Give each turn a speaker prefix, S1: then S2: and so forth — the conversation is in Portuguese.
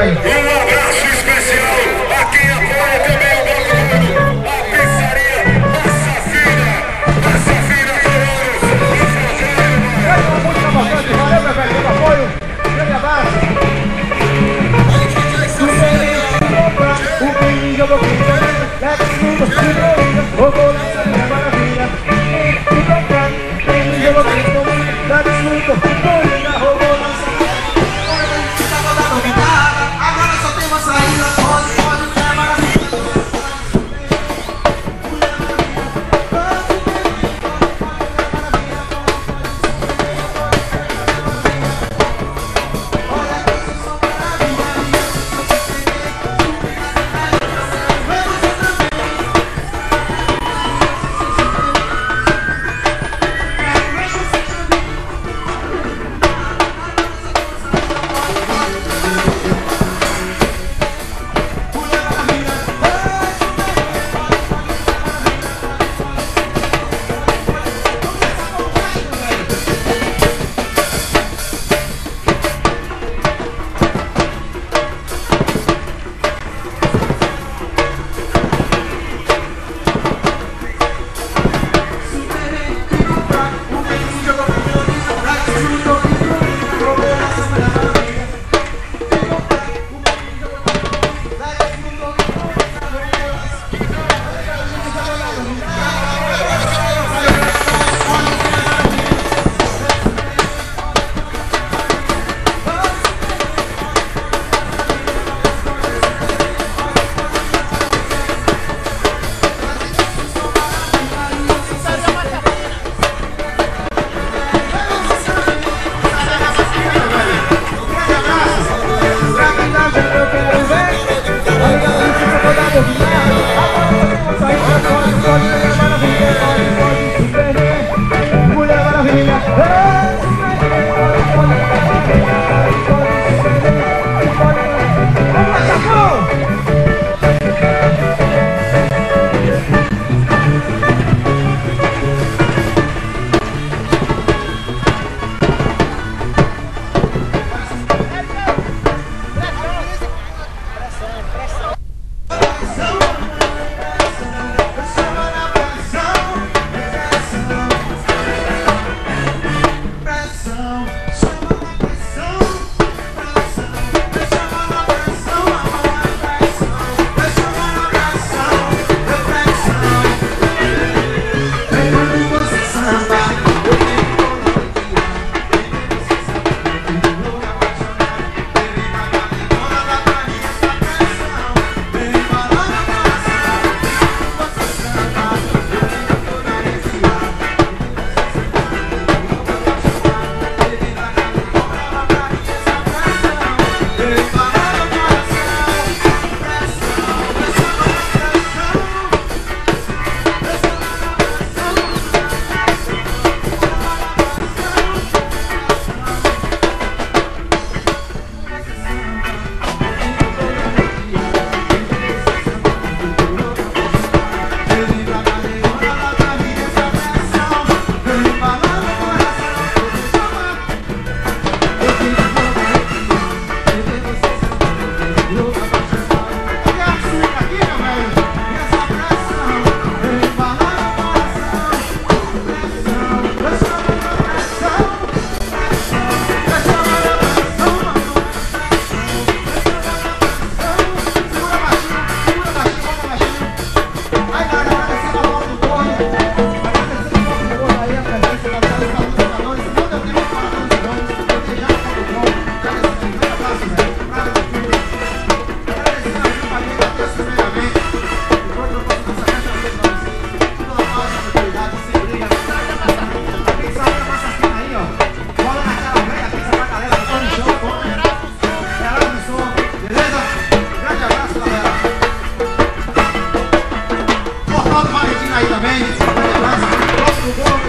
S1: aí. Um
S2: abraço especial a quem apoia também o Banco do a pizzaria da Safira, da Safira Coronas, do Flamengo.
S1: Muito Cavalcante, valeu meu velho, pelo apoio, grande abraço. O que eu vou comprar, leva tudo, O comprar essa maravilha. O que eu vou O leva tudo, leva tudo, aí também. Próximo gol.